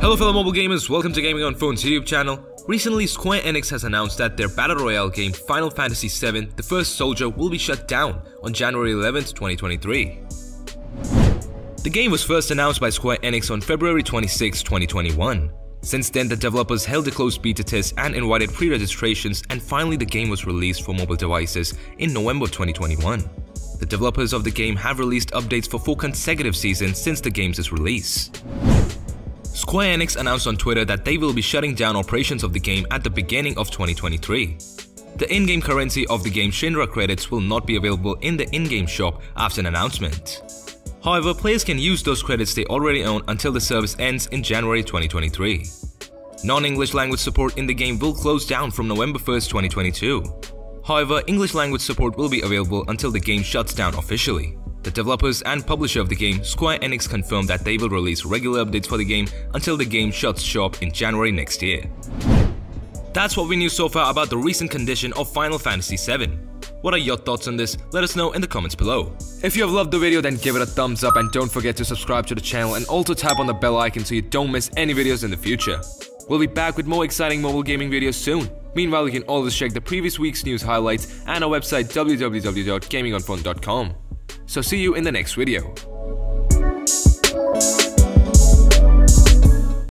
Hello fellow mobile gamers, welcome to Gaming on Phone's YouTube channel. Recently, Square Enix has announced that their battle royale game Final Fantasy VII The First Soldier will be shut down on January 11, 2023. The game was first announced by Square Enix on February 26, 2021. Since then, the developers held a closed beta test and invited pre-registrations and finally the game was released for mobile devices in November 2021. The developers of the game have released updates for four consecutive seasons since the game's release. Square Enix announced on Twitter that they will be shutting down operations of the game at the beginning of 2023. The in-game currency of the game Shinra credits will not be available in the in-game shop after an announcement. However, players can use those credits they already own until the service ends in January 2023. Non-English language support in the game will close down from November 1st, 2022. However, English language support will be available until the game shuts down officially. The developers and publisher of the game, Square Enix confirmed that they will release regular updates for the game until the game shuts shop in January next year. That's what we knew so far about the recent condition of Final Fantasy VII. What are your thoughts on this? Let us know in the comments below. If you have loved the video then give it a thumbs up and don't forget to subscribe to the channel and also tap on the bell icon so you don't miss any videos in the future. We'll be back with more exciting mobile gaming videos soon. Meanwhile, you can always check the previous week's news highlights and our website www.gamingonphone.com. So see you in the next video.